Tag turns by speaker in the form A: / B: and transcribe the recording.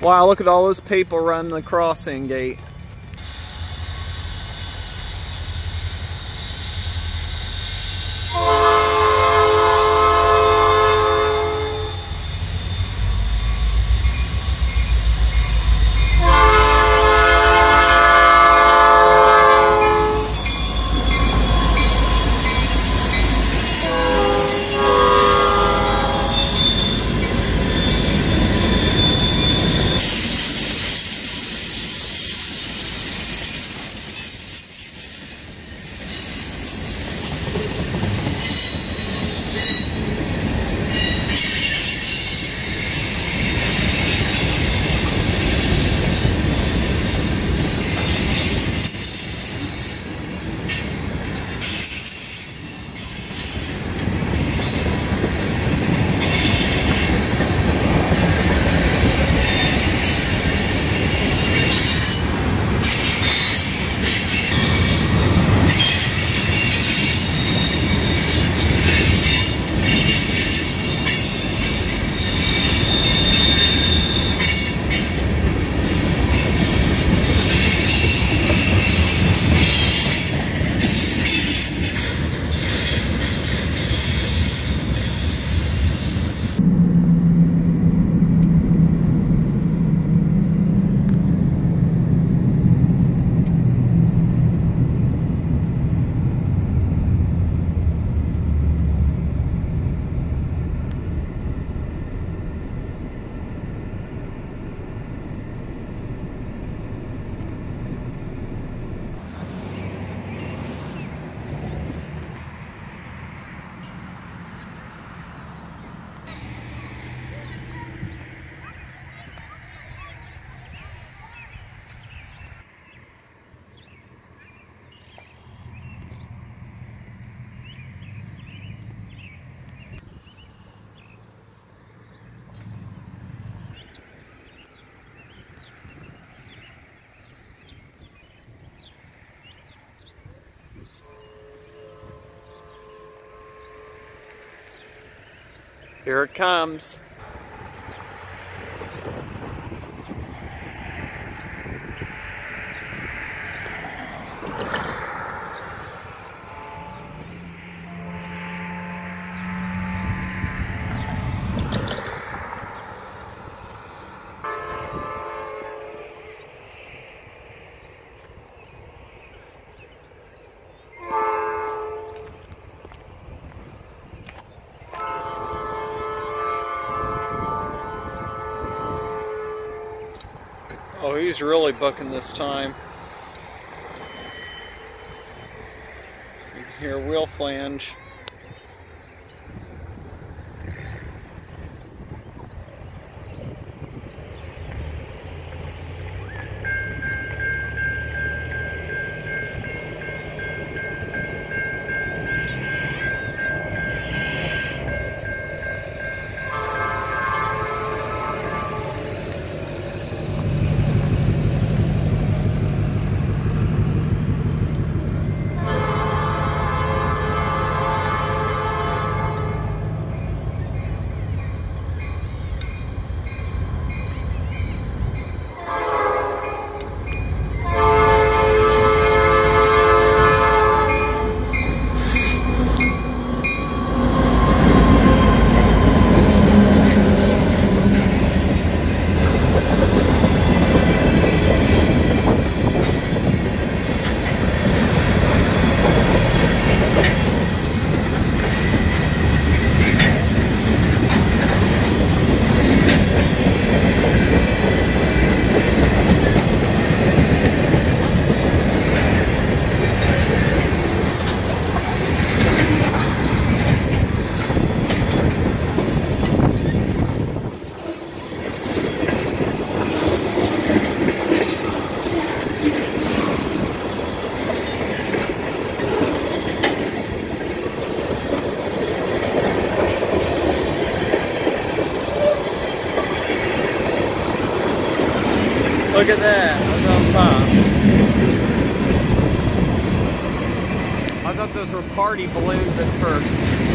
A: Wow, look at all those people running the crossing gate. Here it comes. Oh, he's really bucking this time. You can hear wheel flange. Look at that, look on top. I thought those were party balloons at first.